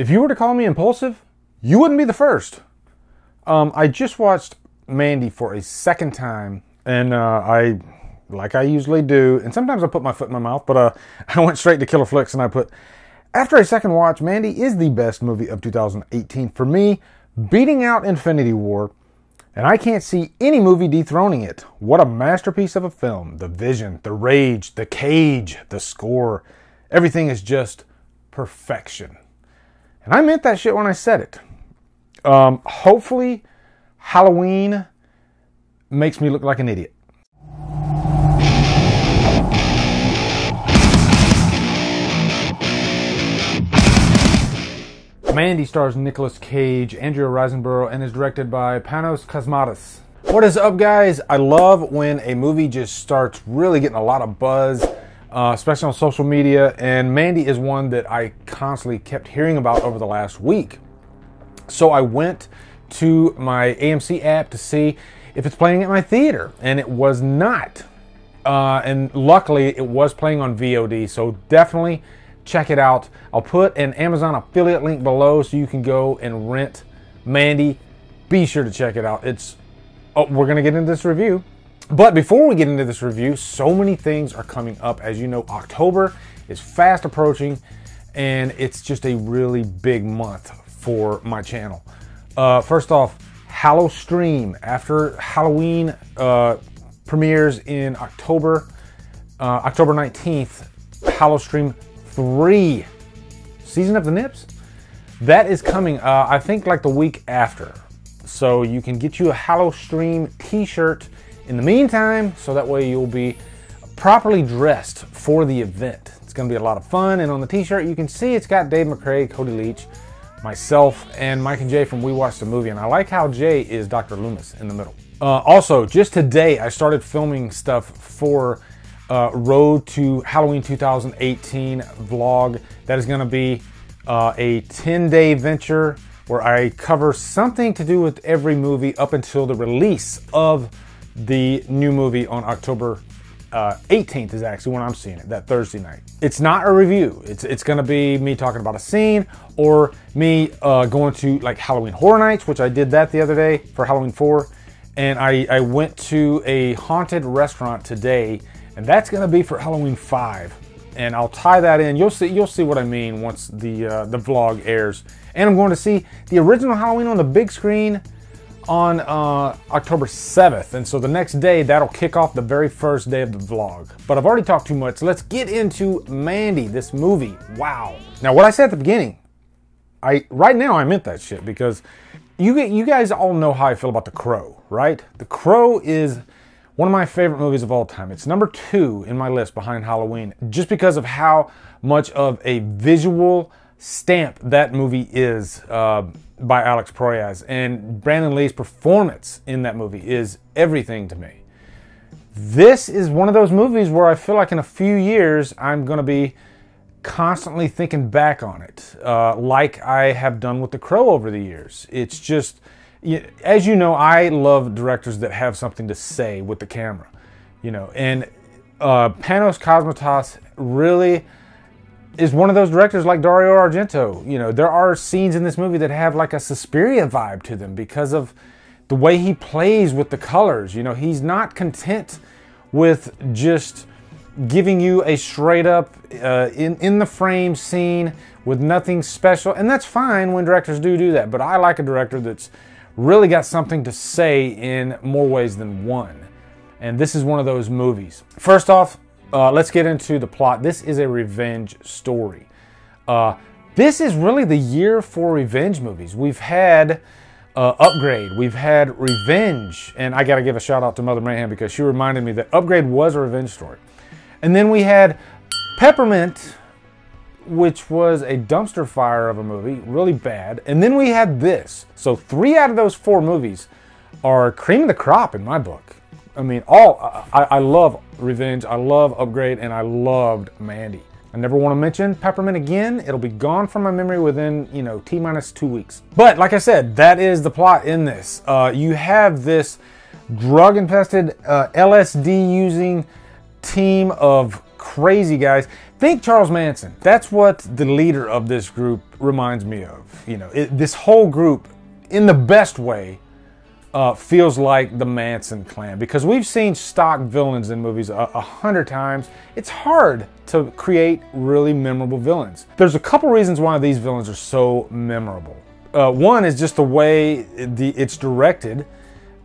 If you were to call me impulsive, you wouldn't be the first. Um, I just watched Mandy for a second time, and uh, I, like I usually do, and sometimes I put my foot in my mouth, but uh, I went straight to Killer Flicks and I put, after a second watch, Mandy is the best movie of 2018 for me, beating out Infinity War, and I can't see any movie dethroning it. What a masterpiece of a film. The vision, the rage, the cage, the score, everything is just perfection. And I meant that shit when I said it. Um, hopefully, Halloween makes me look like an idiot. Mandy stars Nicolas Cage, Andrea Riseborough, and is directed by Panos Cosmatos. What is up, guys? I love when a movie just starts really getting a lot of buzz uh, especially on social media. And Mandy is one that I constantly kept hearing about over the last week. So I went to my AMC app to see if it's playing at my theater, and it was not. Uh, and luckily, it was playing on VOD, so definitely check it out. I'll put an Amazon affiliate link below so you can go and rent Mandy. Be sure to check it out. It's oh, we're gonna get into this review. But before we get into this review, so many things are coming up. As you know, October is fast approaching, and it's just a really big month for my channel. Uh, first off, Hallow Stream. After Halloween uh, premieres in October, uh, October 19th, Hallow Stream 3, Season of the Nips, that is coming, uh, I think, like the week after. So you can get you a Hallow Stream t shirt in the meantime, so that way you'll be properly dressed for the event. It's going to be a lot of fun, and on the t-shirt you can see it's got Dave McCrae, Cody Leach, myself, and Mike and Jay from We Watched the Movie, and I like how Jay is Dr. Loomis in the middle. Uh, also, just today I started filming stuff for uh, Road to Halloween 2018 vlog. That is going to be uh, a 10-day venture where I cover something to do with every movie up until the release of the new movie on October uh, 18th is actually when I'm seeing it, that Thursday night. It's not a review. It's it's gonna be me talking about a scene or me uh, going to like Halloween Horror Nights, which I did that the other day for Halloween 4. And I, I went to a haunted restaurant today, and that's gonna be for Halloween 5. And I'll tie that in. You'll see you'll see what I mean once the uh, the vlog airs. And I'm going to see the original Halloween on the big screen on uh, October 7th. And so the next day, that'll kick off the very first day of the vlog. But I've already talked too much. Let's get into Mandy, this movie. Wow. Now, what I said at the beginning, I right now I meant that shit because you you guys all know how I feel about The Crow, right? The Crow is one of my favorite movies of all time. It's number two in my list behind Halloween, just because of how much of a visual stamp that movie is. Uh, by Alex Proyas. And Brandon Lee's performance in that movie is everything to me. This is one of those movies where I feel like in a few years I'm going to be constantly thinking back on it, uh, like I have done with The Crow over the years. It's just, as you know, I love directors that have something to say with the camera, you know, and uh, Panos Cosmatos really is one of those directors like Dario Argento. You know, there are scenes in this movie that have like a Suspiria vibe to them because of the way he plays with the colors. You know, he's not content with just giving you a straight up uh, in in the frame scene with nothing special, and that's fine when directors do do that. But I like a director that's really got something to say in more ways than one. And this is one of those movies. First off, uh, let's get into the plot. This is a revenge story. Uh, this is really the year for revenge movies. We've had uh, Upgrade, we've had Revenge, and I got to give a shout out to Mother Mayhem because she reminded me that Upgrade was a revenge story. And then we had Peppermint, which was a dumpster fire of a movie, really bad. And then we had this. So three out of those four movies are cream of the crop in my book. I mean, all I, I love Revenge, I love Upgrade, and I loved Mandy. I never want to mention Peppermint again. It'll be gone from my memory within, you know, T minus two weeks. But like I said, that is the plot in this. Uh, you have this drug infested uh, LSD using team of crazy guys. think Charles Manson. That's what the leader of this group reminds me of. You know, it, this whole group, in the best way, uh, feels like the Manson clan because we've seen stock villains in movies a, a, hundred times. It's hard to create really memorable villains. There's a couple reasons why these villains are so memorable. Uh, one is just the way the, it's directed.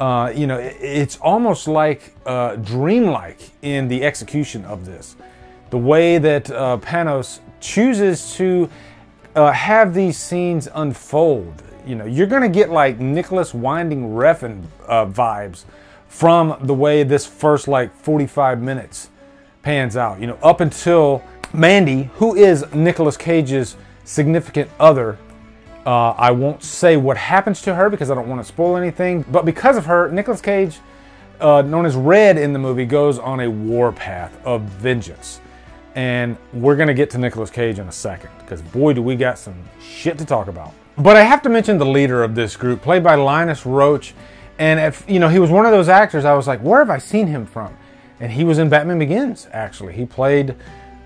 Uh, you know, it, it's almost like uh, dreamlike in the execution of this. The way that uh, Panos chooses to uh, have these scenes unfold you know, you're to get like Nicolas Winding Refn uh, vibes from the way this first like 45 minutes pans out. You know, up until Mandy, who is Nicolas Cage's significant other. Uh, I won't say what happens to her because I don't want to spoil anything. But because of her, Nicolas Cage, uh, known as Red in the movie, goes on a warpath of vengeance. And we're to get to Nicolas Cage in a second because boy, do we got some shit to talk about. But I have to mention the leader of this group, played by Linus Roach, And if you know, he was one of those actors I was like, where have I seen him from? And he was in Batman Begins, actually. He played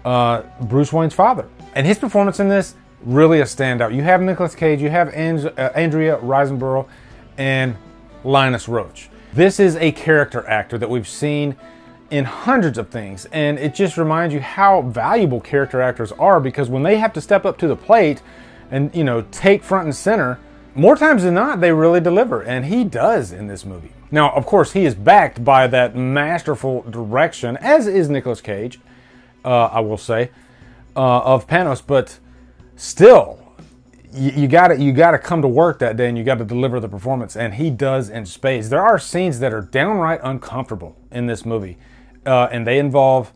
uh, Bruce Wayne's father. And his performance in this, really a standout. You have Nicolas Cage, you have uh, Andrea Riseborough, and Linus Roach. This is a character actor that we've seen in hundreds of things, and it just reminds you how valuable character actors are because when they have to step up to the plate, and you know take front and center more times than not they really deliver and he does in this movie. Now of course he is backed by that masterful direction as is Nicolas Cage uh, I will say uh, of Panos but still you, you got you got to come to work that day and you got to deliver the performance and he does in space there are scenes that are downright uncomfortable in this movie uh, and they involve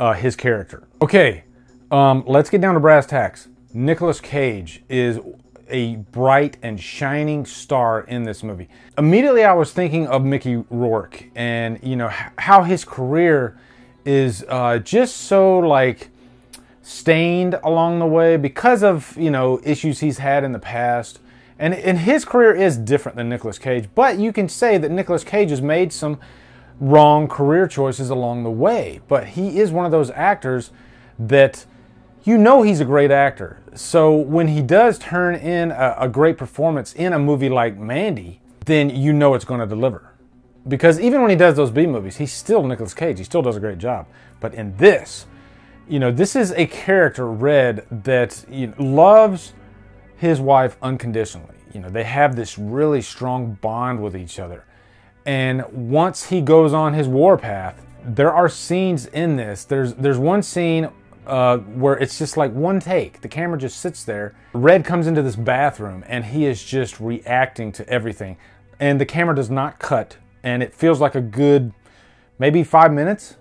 uh, his character okay um, let's get down to brass tacks Nicolas Cage is a bright and shining star in this movie. Immediately, I was thinking of Mickey Rourke and you know how his career is uh, just so like stained along the way because of you know issues he's had in the past. And, and his career is different than Nicolas Cage, but you can say that Nicolas Cage has made some wrong career choices along the way. But he is one of those actors that you know he's a great actor. So when he does turn in a, a great performance in a movie like Mandy, then you know it's going to deliver. Because even when he does those B movies, he's still Nicolas Cage. He still does a great job. But in this, you know, this is a character, Red, that you know, loves his wife unconditionally. You know, they have this really strong bond with each other. And once he goes on his warpath, there are scenes in this. There's there's one scene uh, where it's just like one take. The camera just sits there. Red comes into this bathroom and he is just reacting to everything. And the camera does not cut. And it feels like a good maybe five minutes.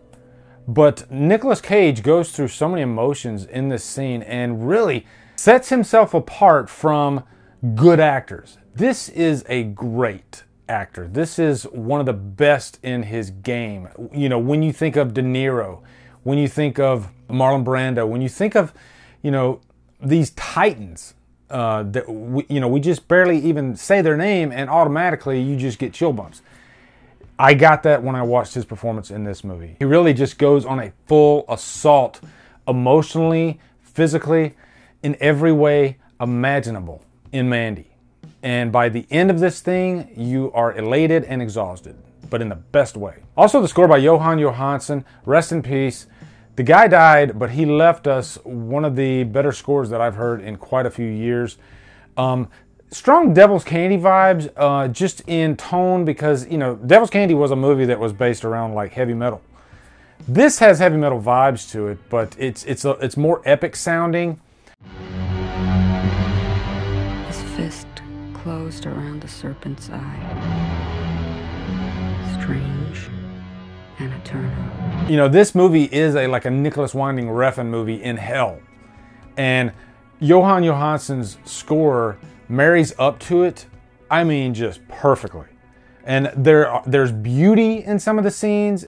But Nicolas Cage goes through so many emotions in this scene and really sets himself apart from good actors. This is a great actor. This is one of the best in his game. You know, when you think of De Niro, when you think of Marlon Brando, when you think of, you know, these titans uh, that we, you know we just barely even say their name and automatically you just get chill bumps. I got that when I watched his performance in this movie. He really just goes on a full assault, emotionally, physically, in every way imaginable in Mandy. And by the end of this thing, you are elated and exhausted, but in the best way. Also, the score by Jóhann Jóhannsson, rest in peace. The guy died, but he left us one of the better scores that I've heard in quite a few years. Um, strong Devil's Candy vibes, uh, just in tone, because you know Devil's Candy was a movie that was based around like heavy metal. This has heavy metal vibes to it, but it's it's a, it's more epic sounding. Closed around the serpent's eye. Strange and eternal. You know, this movie is a like a Nicolas Winding Refn movie in hell. And Jóhann Jóhannsson's score marries up to it, I mean just perfectly. And there there's beauty in some of the scenes.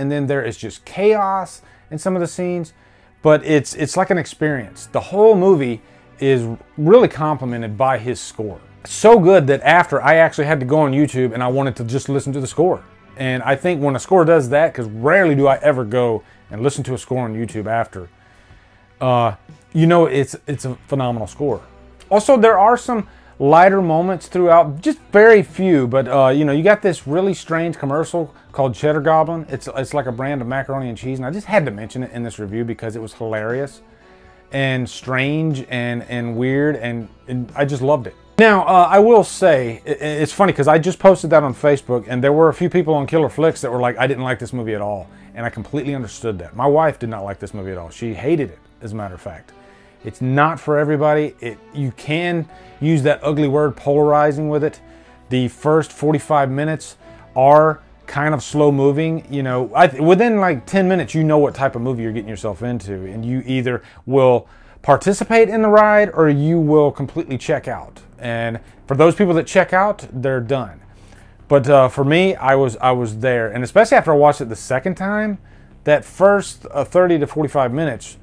And then there is just chaos in some of the scenes but it's it's like an experience. The whole movie is really complemented by his score. So good that after I actually had to go on YouTube and I wanted to just listen to the score. And I think when a score does that, because rarely do I ever go and listen to a score on YouTube after, uh, you know it's it's a phenomenal score. Also, there are some lighter moments throughout, just very few, but uh, you know you got this really strange commercial called Cheddar Goblin. It's it's like a brand of macaroni and cheese, and I just had to mention it in this review because it was hilarious and strange and and weird, and, and I just loved it. Now, uh, I will say, it's funny because I just posted that on Facebook, and there were a few people on Killer Flicks that were like, I didn't like this movie at all. And I completely understood that. My wife did not like this movie at all. She hated it, as a matter of fact. It's not for everybody. It, you can use that ugly word polarizing with it. The first 45 minutes are kind of slow moving. You know, I, within like 10 minutes, you know what type of movie you're getting yourself into, and you either will participate in the ride or you will completely check out. And for those people that check out, they're done. But uh, for me, I was I was there, and especially after I watched it the second time, that first uh, 30 to 45 minutes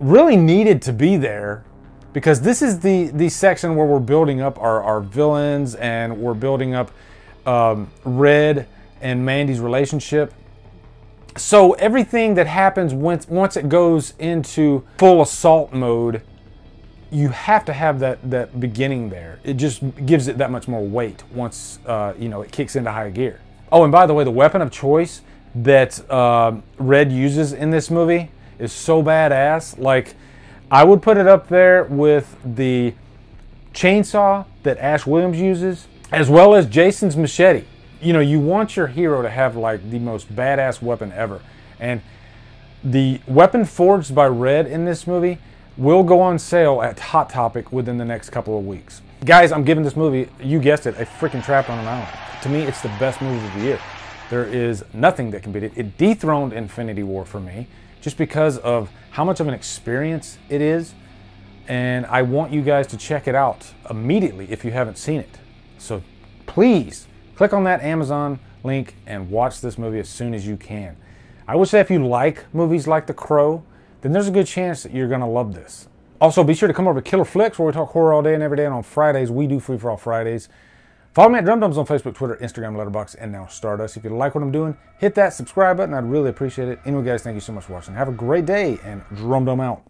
really needed to be there because this is the the section where we're building up our, our villains and we're building up um, Red and Mandy's relationship so everything that happens once once it goes into full assault mode, you have to have that that beginning there. It just gives it that much more weight once uh, you know it kicks into high gear. Oh, and by the way, the weapon of choice that uh, Red uses in this movie is so badass. Like, I would put it up there with the chainsaw that Ash Williams uses, as well as Jason's machete you know, you want your hero to have like the most badass weapon ever. And the weapon forged by Red in this movie will go on sale at Hot Topic within the next couple of weeks. Guys, I'm giving this movie, you guessed it, a freaking trap on an island. To me, it's the best movie of the year. There is nothing that can beat it. It dethroned Infinity War for me just because of how much of an experience it is. And I want you guys to check it out immediately if you haven't seen it. So please Click on that Amazon link and watch this movie as soon as you can. I would say if you like movies like The Crow, then there's a good chance that you're going to love this. Also, be sure to come over to Killer Flicks where we talk horror all day and every day. And on Fridays, we do Free for All Fridays. Follow me at Drum on Facebook, Twitter, Instagram, Letterboxd, and now Stardust. If you like what I'm doing, hit that subscribe button. I'd really appreciate it. Anyway, guys, thank you so much for watching. Have a great day and Drum out.